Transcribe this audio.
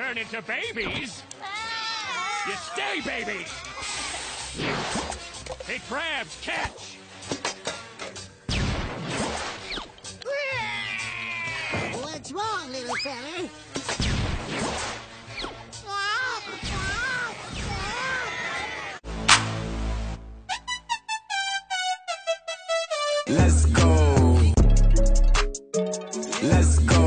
turn into babies, you stay babies. Hey, crabs, catch! What's wrong, little fella? Let's go. Let's go.